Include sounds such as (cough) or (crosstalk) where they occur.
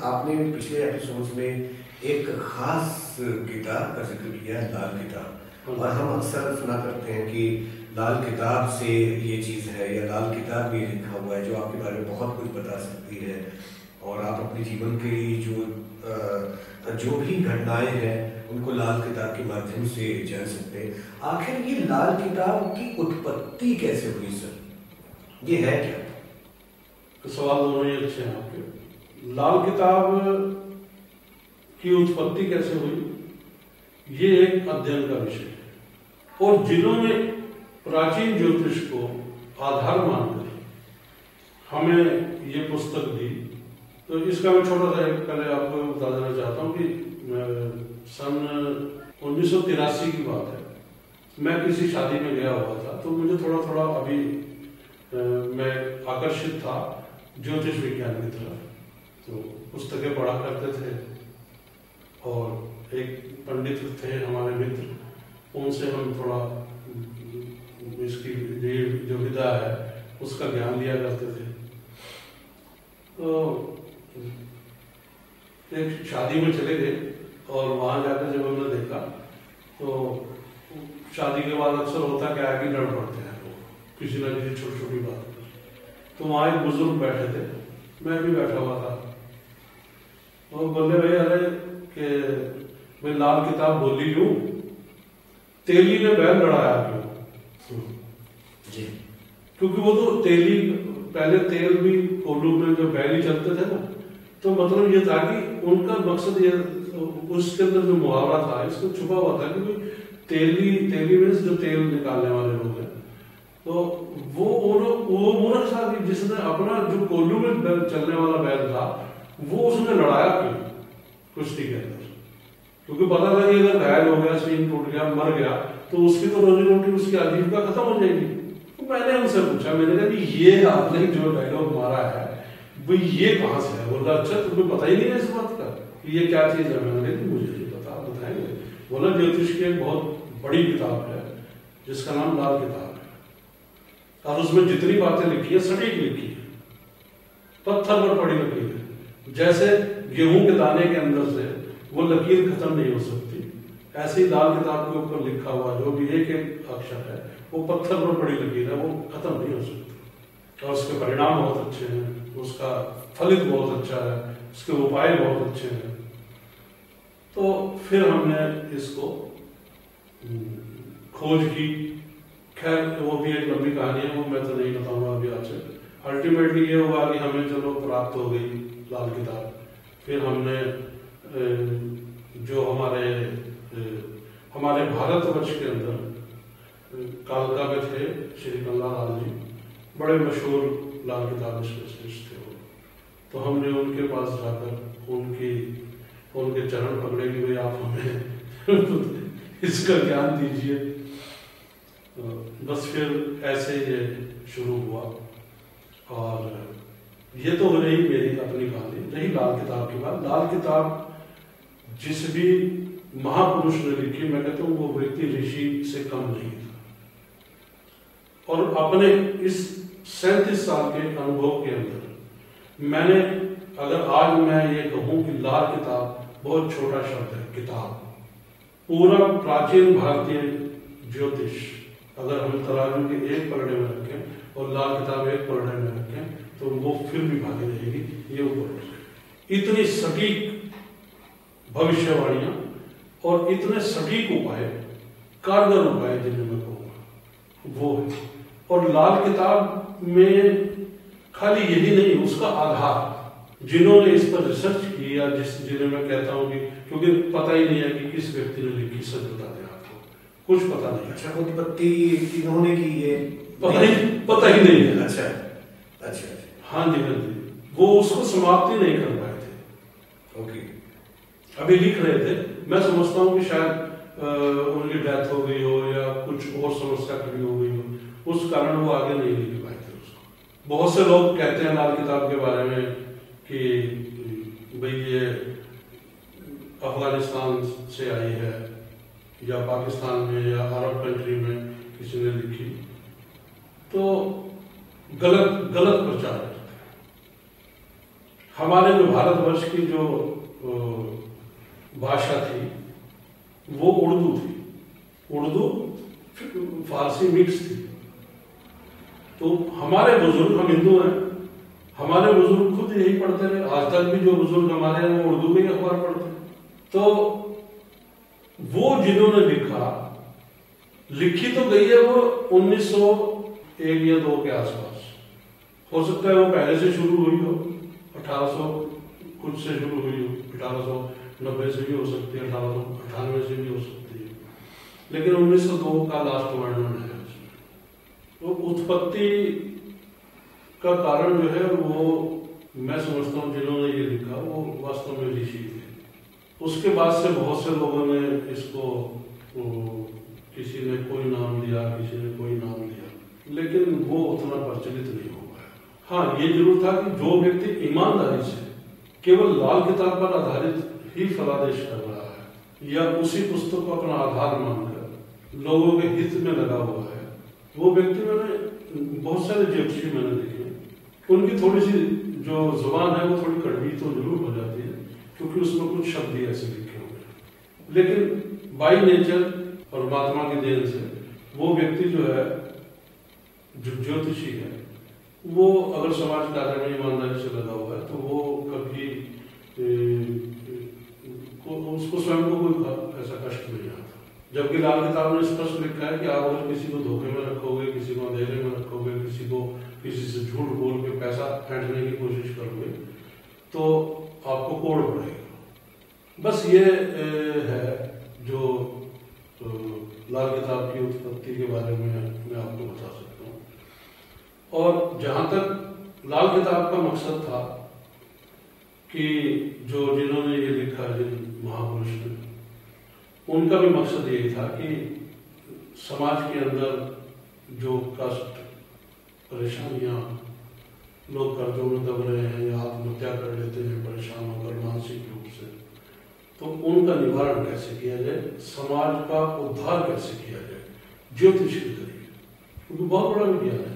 آپ نے پچھلے ایپیسوڈ میں ایک خاص کتاب کا ذکر کیا ہے، لال کتاب۔ اور ہم اکثر سنا کرتے ہیں کہ لال کتاب سے یہ چیز ہے یا لال کتاب بھی لکھا ہوا ہے جو آپ کے بارے میں بہت کچھ بتا سکتی ہے۔ اور آپ اپنے جیون کی جو جو بھی گھٹنائیں ہیں، ان کو لال کتاب کے مادھیم سے جان سکتے ہیں۔ آخر یہ لال کتاب کی اتپتی کیسے ہوئی، سر؟ یہ ہے کیا؟ تو سوال دونوں ہی اچھے ہیں آپ کے۔ لال کتاب کی اتپتی کیسے ہوئی؟ یہ ایک ادھین کا وشے ہے۔ اور جنہوں نے پراچین جوتش کو آدھار مان کر ہمیں یہ پستک دی، تو اس کا میں چھوٹا سا ایک پہلے آپ کو بتا دینا چاہتا ہوں کہ سن انیس سو تراسی کی بات ہے۔ میں کسی شادی میں گیا ہوا تھا، تو مجھے تھوڑا تھوڑا ابھی میں آکرشت تھا جوتش وگیان کی طرف۔ تو پستکیں پڑھا کرتے تھے اور ایک پنڈت تھے ہمارے متر، ان سے ہم تھوڑا اس کی جو ودا ہے، اس کا گیان لیا کرتے تھے۔ تو ایک شادی میں چلے گئے اور وہاں جا کر جب ہم نے دیکھا، تو شادی کے بعد اکثر ہوتا کہ آگے لڑ پڑتے ہیں لوگ، کسی نہ کسی چھوٹی چھوٹی بات تو وہاں ایک بزرگ بیٹھے تھے، میں بھی بیٹھا ہوا تھا۔ وہ بولے بھائی ارے کہ میں لال کتاب بولی ہوں تیلی نے بیل لڑایا کیوں؟ جی۔ کیونکہ وہ تو تیلی پہلے تیل بھی کولو میں جو بیل ہی چلتے تھے نا تو مطلب یہ تھا کہ ان کا مقصد یہ اس کے اندر جو محاورہ تھا اس کو چھپا ہوا تھا کہ تیلی تیلی میں جو تیل نکالنے والے لوگ ہیں۔ تو وہ وہ تھا کہ جس نے اپنا جو کولو میں چلنے والا بیل تھا وہ اس نے لڑایا کیوں کشتی کے اندر کیونکہ پتا تھا کہ اگر گھائل ہو گیا سین ٹوٹ گیا، مر گیا، تو اس کی تو روزی روٹی، اس کی عجیب کا ختم ہو جائے گی۔ تو میں نے ان سے پوچھا، میں نے کہا کہ یہ آپ نے جو ڈائلگ مارا ہے، وہ یہ کہاں سے ہے؟ بولا اچھا تمہیں پتہ ہی نہیں ہے اس بات کا۔ کہ یہ کیا چیز ہے؟ میں نے کہا مجھے نہیں پتا بتائیں گے۔ بولا جوتش کی ایک بہت بڑی کتاب ہے، جس کا نام لال کتاب ہے۔ اور اس میں جتنی باتیں لکھی ہیں سٹیک لکھی ہے پتھر پر پڑی لکھی ہے جیسے گیہوں کے دانے کے اندر سے وہ لکیر ختم نہیں ہو سکتی۔ ایسی لال کتاب کے اوپر لکھا ہوا جو بھی ایک ایک اکشر ہے، وہ پتھر پر بڑی لکیر ہے، وہ ختم نہیں ہو سکتی۔ اور اس کے پرینام بہت اچھے ہیں، اس کا فلت بہت اچھا ہے، اس کے اپائے بہت اچھے ہیں۔ تو پھر ہم نے اس کو کھوج کی۔ خیر، وہ بھی ایک لمبی کہانی ہے، وہ میں تو نہیں بتاؤں گا ابھی آپ سے الٹیمیٹلی یہ ہوا کہ ہمیں چلو پراپت ہو گئی لال کتاب۔ پھر ہم نے جو ہمارے ہمارے بھارت ورش کے اندر کالکا میں تھے شری کلا لال جی بڑے مشہور لال کتاب اسپیشلسٹ تھے وہ تو ہم نے ان کے پاس جا کر ان کی، ان کے چرن پکڑے کہ بھائی آپ ہمیں (laughs) اس کا گیان دیجیے بس پھر ایسے یہ شروع ہوا۔ اور یہ تو رہی میری اپنی کہانی رہی لال کتاب کی بات۔ لال کتاب جس بھی مہا پروش نے لکھی، میں کہتا ہوں وہ ویکتی رشی سے کم نہیں تھا۔ اور اپنے اس سینتیس سال کے انوبھو کے اندر، میں نے، اگر آج میں یہ کہوں کہ لال کتاب بہت چھوٹا شبد ہے، کتاب۔ پورا پراچین بھارتیہ جوتش اگر ہم تراجم کے ایک پلڑے میں رکھیں اور لال کتاب ایک پلڑے میں رکھیں تو وہ پھر بھی بھاگی رہے گی یہ اوپر اتنی سٹیک بھوشیہ واڑیاں اور اتنے سٹیک اپائے کارگر اپائے جنہیں میں کہوں وہ ہے اور لال کتاب میں خالی یہی نہیں اس کا آدھار جنہوں نے اس پر ریسرچ کی یا جس جنہیں میں کہتا ہوں کہ کیونکہ پتہ ہی نہیں ہے کہ کس ویکتی نے لکھی سچ بتا دیں آپ کو۔ کچھ پتہ نہیں۔ اچھا اتپتی انہوں نے کی یہ؟ پتہ ہی پتہ ہی نہیں ہے۔ اچھا اچھا۔ ہاں جی ہاں جی۔ وہ اس کو سماپتی نہیں کر پائے تھے۔ اوکے۔ ابھی لکھ رہے تھے۔ میں سمجھتا ہوں کہ شاید ان کی ڈیتھ ہو گئی ہو یا کچھ اور سمسیا کھڑی ہو گئی ہو۔ اس کارن وہ آگے نہیں لکھ پائے تھے اس کو۔ بہت سے لوگ کہتے ہیں لال کتاب کے بارے میں کہ بھئی یہ افغانستان سے آئی ہے یا پاکستان میں یا عرب کنٹری میں کسی نے لکھی۔ تو غلط غلط پرچار ہمارے جو بھارت ورش کی جو بھاشا تھی، وہ اردو تھی۔ اردو فارسی مکس تھی۔ تو ہمارے بزرگ، ہم ہندو ہیں، ہمارے بزرگ خود یہی پڑھتے رہے۔ آج تک بھی جو بزرگ ہمارے ہیں، وہ اردو میں ہی اخبار پڑھتے ہیں۔ تو وہ جنہوں نے لکھا، لکھی تو گئی ہے وہ انیس سو ایک یا دو کے آس پاس۔ ہو سکتا ہے وہ پہلے سے شروع ہوئی ہو۔ اٹھارہ سو کچھ سے شروع ہوئی ہو اٹھارہ سو نبے سے بھی ہو سکتی ہے، اٹھارہ سو اٹھانوے سے بھی ہو سکتی ہے۔ لیکن انیس سو دو کا لاسٹ ورنن ہے۔ تو اتپتی کا کارن جو ہے، وہ میں سمجھتا ہوں جنہوں نے یہ لکھا، وہ واستو میں رشی تھے اس کے بعد سے بہت سے لوگوں نے اس کو کسی نے کوئی نام دیا، کسی نے کوئی نام دیا۔ لیکن وہ اتنا پرچلت نہیں ہو ہاں یہ ضرور تھا کہ جو ویکتی ایمانداری سے کیول لال کتاب پر آدھارت ہی فلادیش کر رہا ہے، یا اسی پستک کو اپنا آدھار مان کر لوگوں کے ہت میں لگا ہوا ہے۔ وہ ویکتی میں نے بہت سارے جیپسی میں نے دیکھے۔ ان کی تھوڑی سی جو زبان ہے، وہ تھوڑی کڑوی تو ضرور ہو جاتی ہے، کیونکہ اس میں کچھ شبد ہی ایسے لکھے ہوئے لیکن بائی نیچر اور مہاتما کی دین سے وہ ویکتی جو ہے، جو جوتشی ہے وہ اگر سماج کاریہ میں ایمانداری سے لگا ہوا ہے تو وہ کبھی اس کو سوئم کو کوئی ایسا کشٹ نہیں آتا۔ جبکہ لال کتاب نے اسپشٹ لکھا ہے کہ آپ اگر کسی کو دھوکے میں رکھو گے کسی کو اندھیرے میں رکھو گے کسی کو کسی سے جھوٹ بول کے پیسہ پھینٹنے کی کوشش کرو گے، تو آپ کو کوڑ پڑے گا۔ بس یہ ہے جو لال کتاب کی اتپتی کے بارے میں میں آپ کو بتا سکتا ہوں۔ اور جہاں تک لال کتاب کا مقصد تھا کہ جو جنہوں نے یہ لکھا جن مہاپروش نے ان کا بھی مقصد یہی تھا کہ سماج کے اندر جو کشٹ، پریشانیاں لوگ قرضوں میں دب رہے ہیں یا آتم ہتیا کر لیتے ہیں پریشان ہو کر مانسک روپ سے، تو ان کا نوارن کیسے کیا جائے؟ سماج کا ادھار کیسے کیا جائے؟ جیوتش کے ذریعے کیونکہ بہت بڑا وگیان ہے